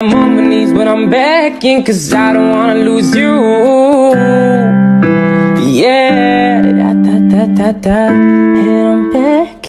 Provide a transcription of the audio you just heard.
I'm on my knees, but I'm begging, cause I don't wanna lose you. Yeah, da da da da da, and I'm.